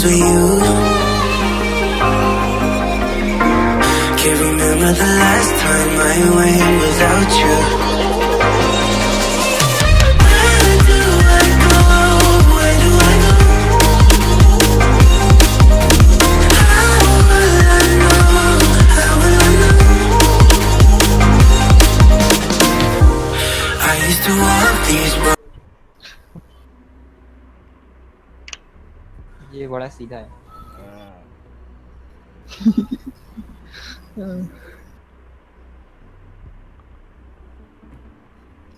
phones with you. Can't remember the last time I went without you. Where do I go? Where do I go? How will I know? How will I know? I used to these ये बड़ा सीधा है।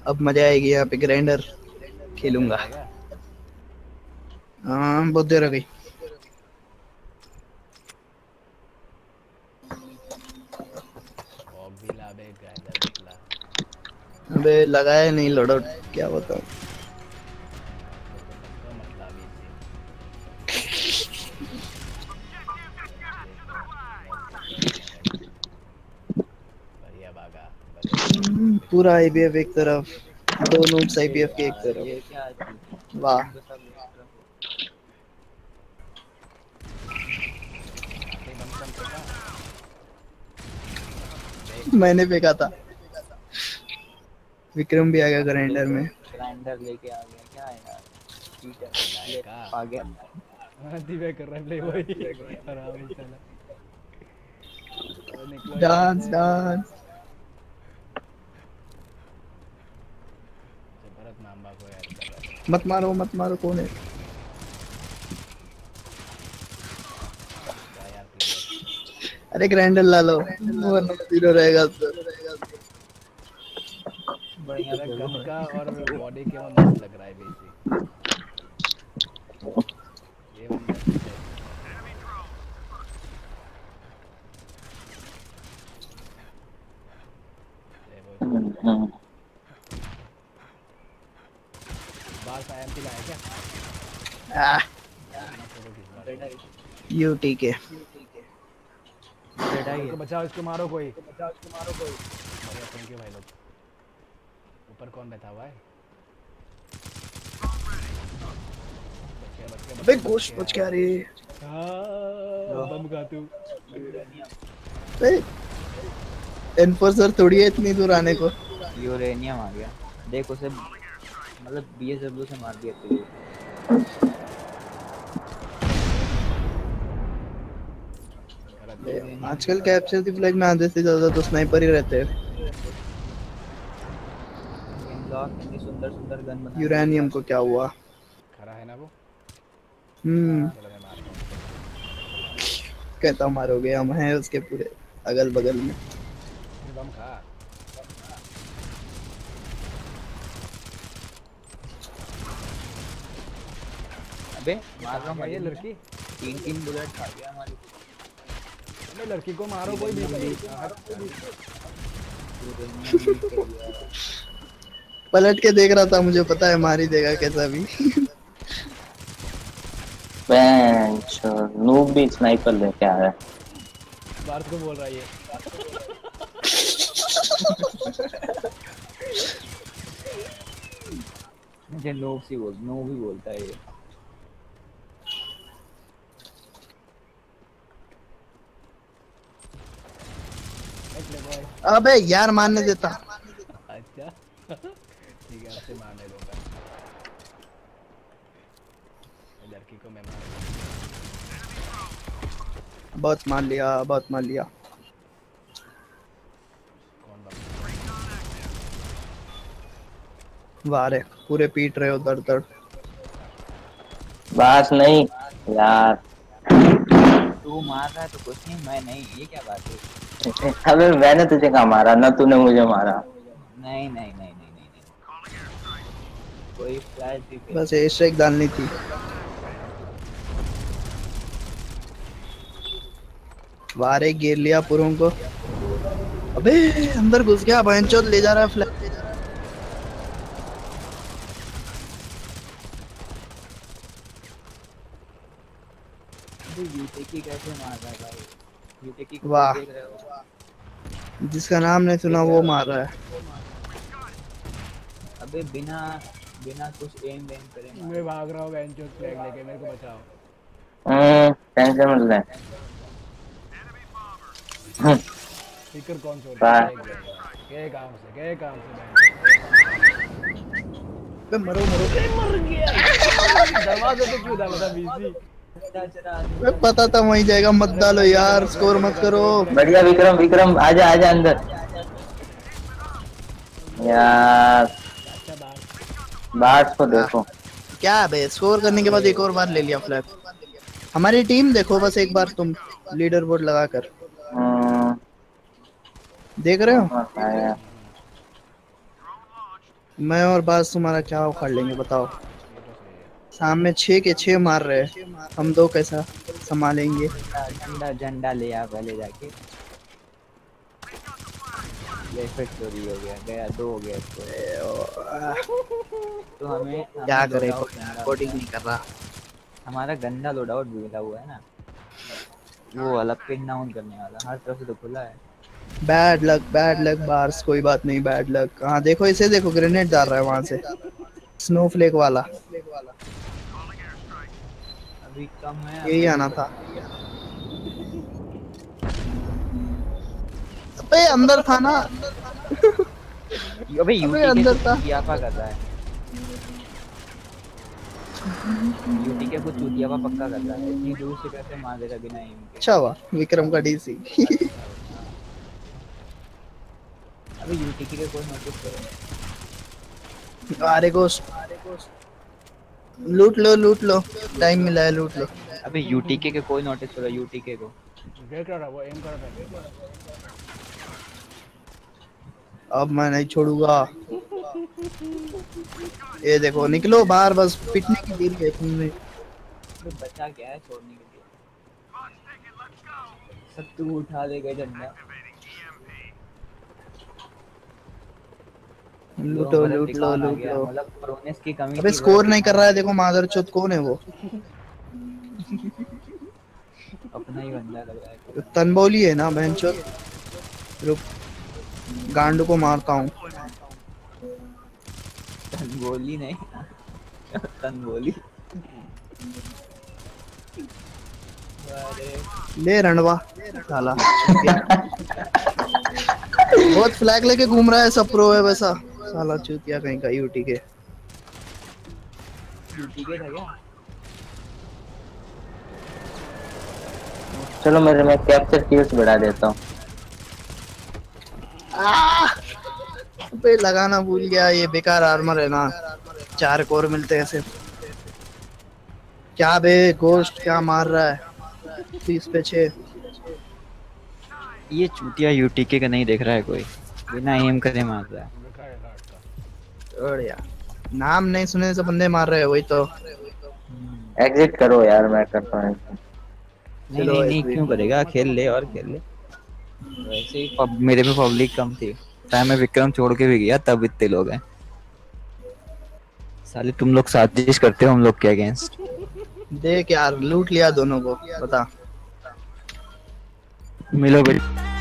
अब मज़ा आएगी यहाँ पे grinder खेलूँगा। हाँ बहुत देर हो गई। वॉक भी ला बे ग्राइंडर निकला। अबे लगाया नहीं लोडआउट क्या बताऊँ? पूरा आईबीएफ एक तरफ़ दो नूब्स आईबीएफ के एक तरफ़। क्या वाह। मैंने फेंका था। विक्रम भी आ गया ग्राइंडर में। ग्राइंडर लेके आ गया क्या है यार? है आ गया। दिव्या कर रहा है प्ले बॉय आराम से चला। डांस डांस से भरत मामा को याद कर रहा है मत मारो मत मारो कौन। है अरे ग्राइंडर ला लो वरना ज़ीरो रहेगा तो बढ़िया मेरा खेलो गन का और बॉडी के में लग रहा है बेसी ये बंदा है। ले वो बाहर से एमपी लाया क्या? यू है बेटा इसको बचाओ इसको मारो कोई। बचाओ इसको मारो कोई। बढ़िया थैंक यू भाई लोग। ऊपर कौन बैठा हुआ है? अबे गोश्त बच क्या रे हाँ, बम खा तू। एनफोर्सर थोड़ी है इतनी दूर आने को। यूरेनियम आ गया। देख उसे मतलब बीएसडब्ल्यू से मार दिया तेरे आजकल कैप्चर द फ्लैग में आधे से ज़्यादा तो स्नाइपर ही रहते हैं। सुंदर सुंदर गन बना यूरेनियम को क्या हुआ? खरा है ना वो? हम्म। हूँ। कहता मारोगे हम हैं उसके पूरे अगल बगल में। बम खा। अबे मार रहा हूँ ये लड़की। तीन तीन बुलेट खा गया हमारी। अबे लड़की को मारो कोई भी। पलट के देख रहा था मुझे पता है मार ही देगा कैसा भी। बेंच नूब भी स्नाइपर लेके आ रहा है भारत को बोल रहा है ये। मुझे नो सी बोल नो भी बोलता है ये एक ले बॉय अबे यार मारने देता। अच्छा। ठीक है आपसे मारने दूँगा लड़की को मैं मार बहुत मार लिया बहुत मार लिया। कौन बम वाह रे पूरे पीट रहे हो दर दर बास नहीं यार। तू मार रहा है तो कुछ नहीं मैं नहीं ये क्या बात है? अबे मैंने तुझे कहा मारा ना तूने मुझे मारा। नहीं नहीं नहीं नहीं नहीं, नहीं। कोई फ्लैश भी बस एयर स्ट्राइक डालनी थी। वाह रे गिर लिया पुरों को। अबे अंदर घुस गया बहनचोद ले जा रहा है फ्लैश अबे यूटेकी कैसे मार रहा है भाई। वाह। देख रहे हो? जिसका नाम नहीं सुना वो मार रहा है। अबे बिना बिना कुछ एम वेम करे मैं भाग रहा हूँ बेंचो फ्लैग लेके मेरे को बचाओ। हम्म टेंशन मत ले हम्म, स्पीकर कौन छोड़ बाय। के काम से के काम से बहन अबे मरो मरो। दरवाजे पे क्यों था बीसी? अबे पता था वहीं जाएगा मत डालो यार स्कोर मत करो। बढ़िया विक्रम विक्रम आजा आजा अंदर। यार बात को देखो। क्या बे स्कोर करने के बाद एक और बार ले लिया फ्लैग हमारी टीम देखो बस एक बार तुम लीडर बोर्ड लगा कर देख रहे हो? मैं और बास तुम्हारा क्या उखाड़ लेंगे बताओ। सामने छह के छह मार रहे हैं। हम दो कैसा संभालेंगे? झंडा झंडा ले आ पहले जाके। ये फिर चोरी हो गया गया दो हो गया तो हमें क्या करे कोडिंग नहीं कर रहा। हमारा गंदा लोड आउट भी मिला हुआ है ना। वो वाला पिन डाउन करने वाला हर तरफ़ से तो खुला है। Bad luck bad luck bars कोई बात नहीं बैड लक हाँ देखो इसे देखो ग्रेनेड डाल रहा है वहाँ से। स्नोफ्लेक वाला। अभी कम है यही आना था। अबे अंदर था ना। अबे यूटी अंदर था। चुतियापा कर रहा है। यूटी के कुछ चुतियापा पक्का कर रहा है। इतनी दूर से कैसे मार देगा बिना एम के? अच्छा हुआ विक्रम का डीसी अबे यूटी के कोई नोटिस करो। अरे गोस्ट लूट लो लूट लो। टाइम मिला है लूट लो। अबे यूटीके के कोई नोटिस करो यूटीके को? देख रहा था वो एम कर रहा था अब मैं नहीं छोड़ूँगा। ये देखो निकलो बाहर बस पिटने की देरी है तुमने अबे बचा क्या है छोड़ने के लिए? सब तू उठा देगा झंडा। लूटो लूट लो लूट लो। मतलब प्रोनेस की कमी अबे स्कोर नहीं कर रहा है देखो मादर चौथ कौन है वो? अपना ही बंदा लग रहा है। तनबोली है ना बहन रुक गांडू को मारता हूँ। तनबोली नहीं तनबोली। ले रणवा साला। बहुत फ्लैग लेके घूम रहा है सब प्रो है वैसा। साला चूतिया कहीं का यूटी के। यूटीके था क्या चलो मेरे मैं कैप्चर किल्स बढ़ा देता हूँ। पे लगाना भूल गया ये बेकार आर्मर है ना। चार कोर मिलते हैं सिर्फ़। क्या बे गोश्त क्या मार रहा है? तीस पे छह। ये चूतिया यूटीके का नहीं देख रहा है कोई। बिना एम करे मार रहा है। यार नाम नहीं सुनने से बंदे मार रहे हैं वही तो। एग्जिट करो यार मैं करता हूँ। नहीं नहीं नहीं क्यों करेगा? खेल ले और खेल ले। वैसे ही पब, मेरे पे पब्लिक कम थी। टाइम में विक्रम छोड़ के भी गया तब इतने लोग हैं। साले तुम लोग साजिश करते हो हम लोग के अगेंस्ट देख यार लूट लिया दोनों को बता। मिलो बेटा